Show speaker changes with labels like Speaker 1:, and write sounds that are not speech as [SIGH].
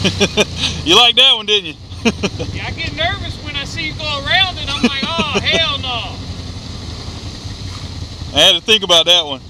Speaker 1: [LAUGHS] you like that one, didn't you? [LAUGHS]
Speaker 2: yeah, I get nervous when I see you go around it. I'm like, oh, hell no.
Speaker 1: I had to think about that one.